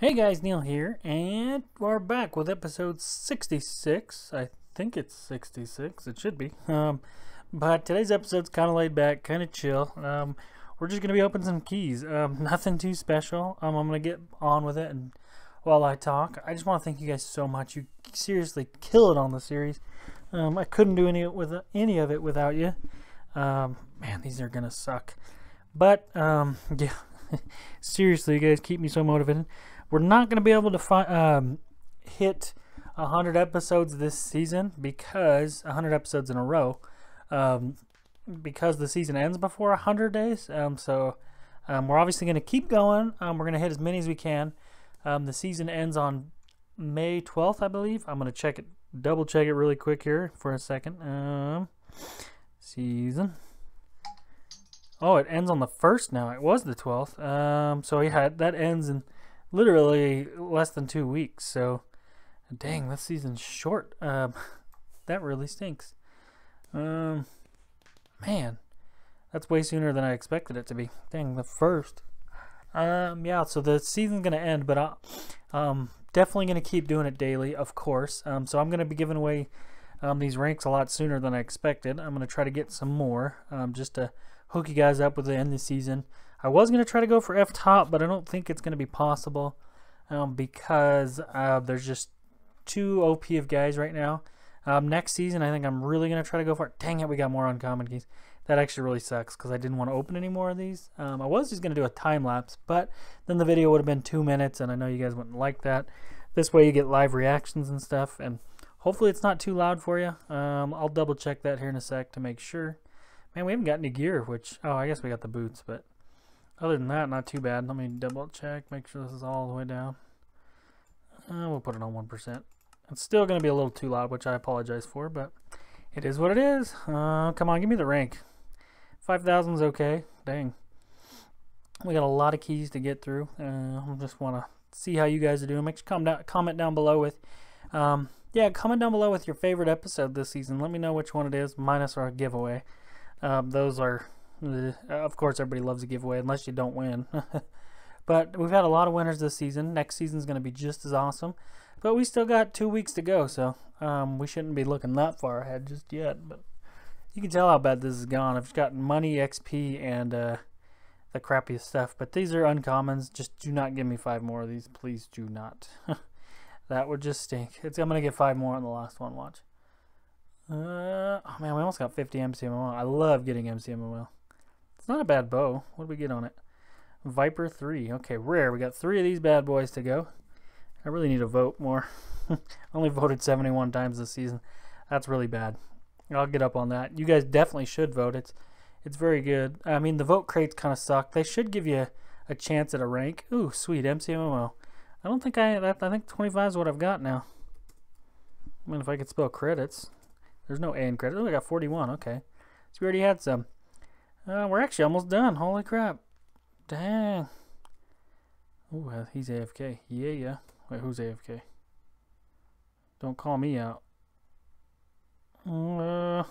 Hey guys, Neil here, and we're back with episode 66. I think it's 66. It should be. Um, but today's episode's kind of laid back, kind of chill. Um, we're just gonna be opening some keys. Um, nothing too special. Um, I'm gonna get on with it, and while I talk, I just want to thank you guys so much. You seriously kill it on the series. Um, I couldn't do any with any of it without you. Um, man, these are gonna suck. But yeah, seriously, you guys keep me so motivated. We're not going to be able to fi- um, hit 100 episodes this season because 100 episodes in a row um, because the season ends before 100 days. Um, so um, we're obviously going to keep going. Um, we're going to hit as many as we can. Um, the season ends on May 12th, I believe. I'm going to check it, double check it really quick here for a second. Season. Oh, it ends on the first now. It was the 12th. Um, so yeah, that ends in literally less than two weeks. So, dang, this season's short. Um, that really stinks. Um, man, that's way sooner than I expected it to be. Dang, the first. Um, yeah, so the season's gonna end, but I, um, definitely gonna keep doing it daily, of course. Um, so I'm gonna be giving away um, these ranks a lot sooner than I expected. I'm gonna try to get some more, um, just to hook you guys up with the end of the season. I was going to try to go for F top, but I don't think it's going to be possible um, because uh, there's just too OP of guys right now. Um, next season, I think I'm really going to try to go for it. Dang it, we got more uncommon keys. That actually really sucks because I didn't want to open any more of these. Um, I was just going to do a time lapse, but then the video would have been two minutes, and I know you guys wouldn't like that. This way, you get live reactions and stuff, and hopefully, it's not too loud for you. Um, I'll double check that here in a sec to make sure. Man, we haven't got any gear, which, oh, I guess we got the boots, but other than that, not too bad. Let me double check, make sure this is all the way down. Uh, we'll put it on 1%. It's still going to be a little too loud, which I apologize for, but it is what it is. Uh, come on, give me the rank. 5,000 is okay. Dang. We got a lot of keys to get through. Uh, I just want to see how you guys are doing. Make sure comment down, comment down below with, um, yeah, comment down below with your favorite episode this season. Let me know which one it is, minus our giveaway. Um, those are of course, everybody loves a giveaway unless you don't win. but we've had a lot of winners this season. Next season's going to be just as awesome. But we still got two weeks to go, so um, we shouldn't be looking that far ahead just yet. But you can tell how bad this has gone. I've got money, XP, and uh, the crappiest stuff. But these are uncommons. Just do not give me five more of these. Please do not. that would just stink. It's, I'm going to get five more on the last one. Watch. Uh, oh man, we almost got 50 MCMMO. I love getting MCMMO. Not a bad bow. What do we get on it? Viper 3. Okay, rare. We got three of these bad boys to go. I really need to vote more. Only voted 71 times this season. That's really bad. I'll get up on that. You guys definitely should vote. It's it's very good. I mean, the vote crates kind of suck. They should give you a chance at a rank. Ooh, sweet MCMMO. I don't think I I think 25 is what I've got now. I mean, if I could spell credits. There's no A in credits. Oh, I got 41. Okay. So we already had some. Uh, we're actually almost done. Holy crap. Dang. Oh, he's AFK. Yeah, yeah. Wait, who's AFK? Don't call me out. Uh,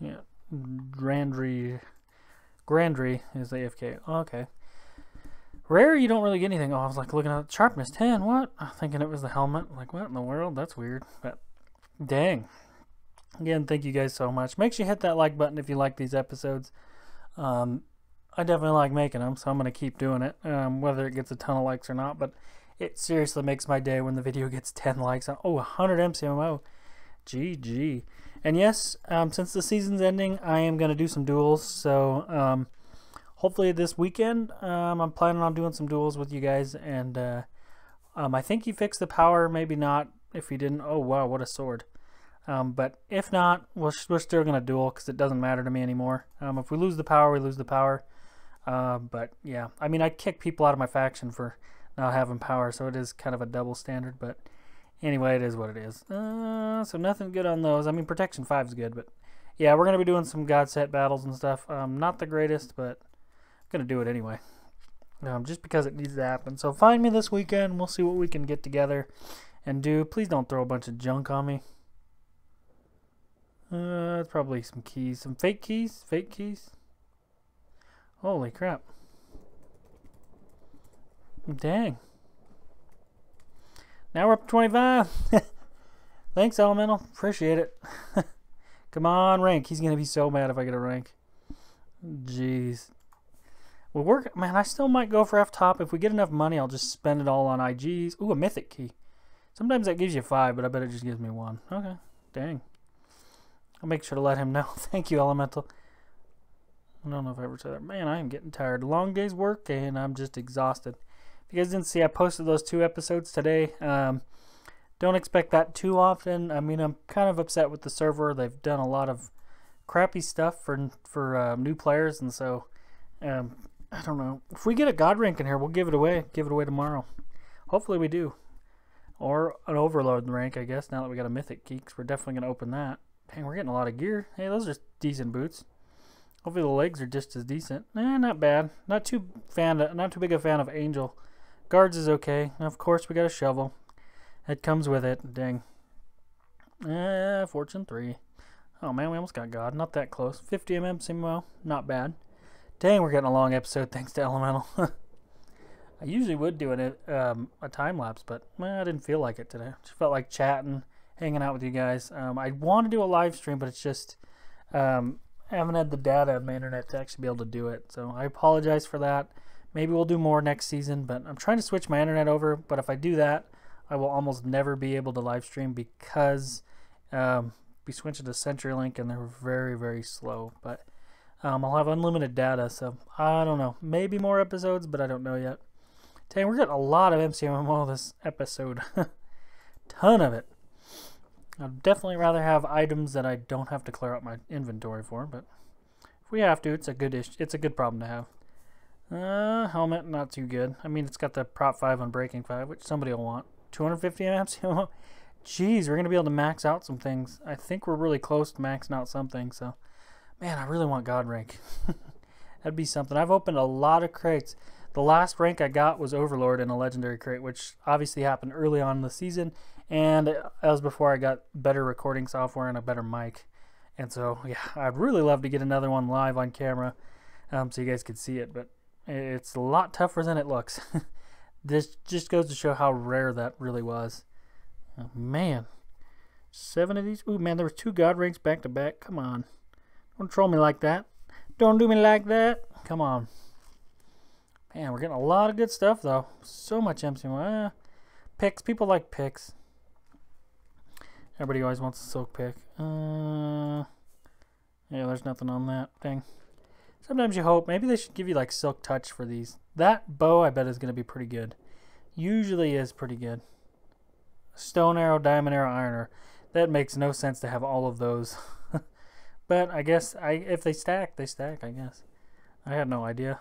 yeah. Grandry. Grandry is AFK. Okay. Rare, you don't really get anything. Oh, I was like looking at sharpness 10. What? I'm thinking it was the helmet. Like, what in the world? That's weird. But, dang. Again, thank you guys so much. Make sure you hit that like button if you like these episodes. Um, I definitely like making them, so I'm going to keep doing it, um, whether it gets a ton of likes or not. But it seriously makes my day when the video gets 10 likes. Oh, 100 MCMMO. GG. And yes, um, since the season's ending, I am going to do some duels. So um, hopefully this weekend, um, I'm planning on doing some duels with you guys. And uh, um, I think he fixed the power, maybe not. If he didn't, oh wow, what a sword. Um, but if not, we're, we're still going to duel because it doesn't matter to me anymore. Um, if we lose the power, we lose the power. Uh, but yeah, I mean, I kick people out of my faction for not having power, so it is kind of a double standard. But anyway, it is what it is. Uh, so nothing good on those. I mean, Protection 5 is good, but yeah, we're going to be doing some God set battles and stuff. Um, not the greatest, but I'm going to do it anyway. Um, just because it needs to happen. So find me this weekend. We'll see what we can get together and do. Please don't throw a bunch of junk on me. Uh, probably some keys. Some fake keys? Fake keys? Holy crap. Dang. Now we're up to 25. Thanks, Elemental. Appreciate it. Come on, rank. He's going to be so mad if I get a rank. Jeez. Well, we're, man, I still might go for F-top. If we get enough money, I'll just spend it all on IGs. Ooh, a mythic key. Sometimes that gives you five, but I bet it just gives me one. Okay. Dang. I'll make sure to let him know. Thank you, Elemental. I don't know if I ever said that. Man, I am getting tired. Long day's work, and I'm just exhausted. If you guys didn't see, I posted those two episodes today. Um, don't expect that too often. I mean, I'm kind of upset with the server. They've done a lot of crappy stuff for for uh, new players, and so um, I don't know. If we get a god rank in here, we'll give it away. Give it away tomorrow. Hopefully we do. Or an overload rank, I guess, now that we got a mythic Geeks. we're definitely going to open that. Dang, we're getting a lot of gear. Hey, those are decent boots. Hopefully the legs are just as decent. Eh, not bad. Not too fan. Not too big a fan of Angel. Guards is okay. And of course, we got a shovel. It comes with it. Dang. Eh, Fortune 3. Oh man, we almost got God. Not that close. 50 mm Simo. Not bad. Dang, we're getting a long episode thanks to Elemental. I usually would do an, um, a time lapse, but well, I didn't feel like it today. Just felt like chatting, hanging out with you guys. Um, I want to do a live stream, but it's just um, I haven't had the data on my internet to actually be able to do it. So I apologize for that. Maybe we'll do more next season, but I'm trying to switch my internet over. But if I do that, I will almost never be able to live stream because um, we switched to CenturyLink and they're very, very slow. But um, I'll have unlimited data, so I don't know. Maybe more episodes, but I don't know yet. Dang, we're getting a lot of MCMMO this episode. Ton of it. I'd definitely rather have items that I don't have to clear out my inventory for, but if we have to, it's a good ish. It's a good problem to have. Uh, helmet, not too good. I mean, it's got the prot 5 unbreaking 5, which somebody will want. 250 amps? You know. Jeez, we're going to be able to max out some things. I think we're really close to maxing out something, so... Man, I really want God rank. That'd be something. I've opened a lot of crates. The last rank I got was Overlord in a Legendary crate, which obviously happened early on in the season, and was before I got better recording software and a better mic. And so, yeah, I'd really love to get another one live on camera um, so you guys could see it, but it's a lot tougher than it looks. this just goes to show how rare that really was. Oh, man. Seven of these? Ooh, man, there were two God rings back to back. Come on. Don't troll me like that. Don't do me like that. Come on. Man, we're getting a lot of good stuff, though. So much MC. Uh, picks. People like picks. Everybody always wants a silk pick. Uh, yeah, there's nothing on that thing. Sometimes you hope. Maybe they should give you, like, silk touch for these. That bow, I bet, is going to be pretty good. Usually is pretty good. Stone arrow, diamond arrow, iron arrow. That makes no sense to have all of those. But I guess I if they stack, they stack, I guess. I had no idea.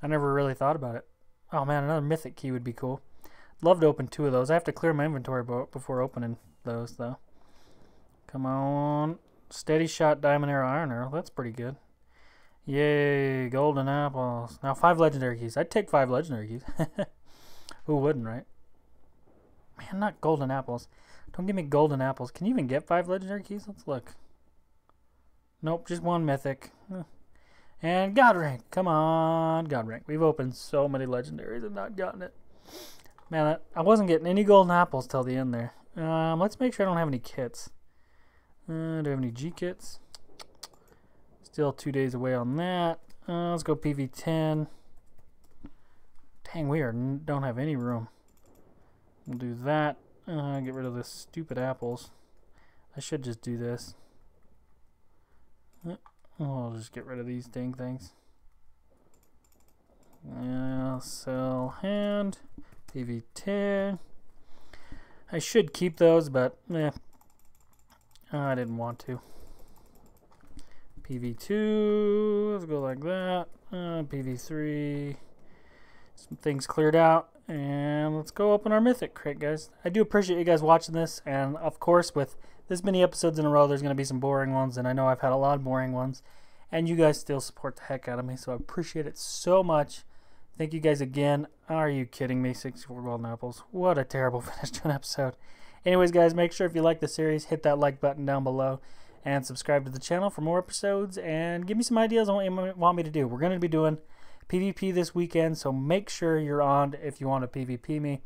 I never really thought about it. Oh man, another mythic key would be cool. Love to open two of those. I have to clear my inventory before opening those though. Come on. Steady shot diamond arrow iron arrow. That's pretty good. Yay, golden apples. Now five legendary keys. I'd take five legendary keys. Who wouldn't, right? Man, not golden apples. Don't give me golden apples. Can you even get five legendary keys? Let's look. Nope, just one mythic. And God rank. Come on, God rank. We've opened so many legendaries and not gotten it. Man, I wasn't getting any golden apples till the end there. Um, let's make sure I don't have any kits. Uh, do I have any G kits? Still two days away on that. Uh, let's go PV10. Dang, we are don't have any room. We'll do that. Uh, get rid of the stupid apples. I should just do this. I'll just get rid of these dang things. Sell hand. PV10. I should keep those, but eh, I didn't want to. PV2, let's go like that. Uh, PV3, some things cleared out, and let's go open our Mythic crate, guys. I do appreciate you guys watching this, and of course, with this many episodes in a row, there's going to be some boring ones, and I know I've had a lot of boring ones, and you guys still support the heck out of me, so I appreciate it so much. Thank you guys again. Are you kidding me? 64 golden apples. What a terrible finish to an episode. Anyways, guys, make sure if you like the series, hit that like button down below and subscribe to the channel for more episodes and give me some ideas on what you want me to do. We're going to be doing PvP this weekend, so make sure you're on if you want to PvP me.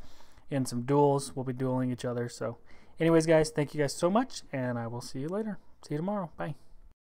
in some duels. We'll be dueling each other. So, anyways, guys, thank you guys so much, and I will see you later. See you tomorrow. Bye.